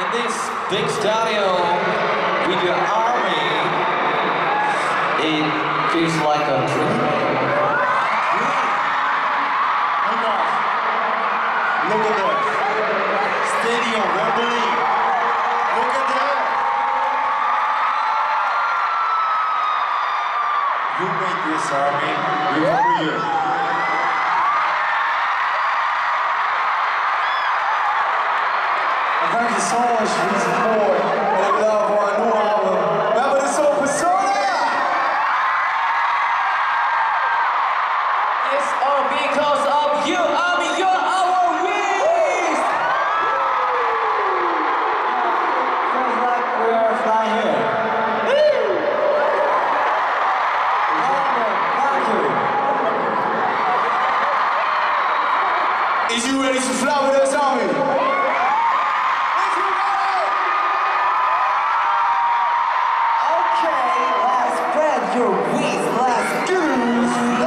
In this big stadium with your army, it feels like a dream. Guys, look at that. Stadium Wembley. Look at that. You made this army. We remember you. Thank you so much for the support and the love for our new album. Remember this song, Persona? It's all because of you, army, you're our wings! Feels like we're flying here. London, thank you. Is you ready to fly with us, army? your weak, last dues.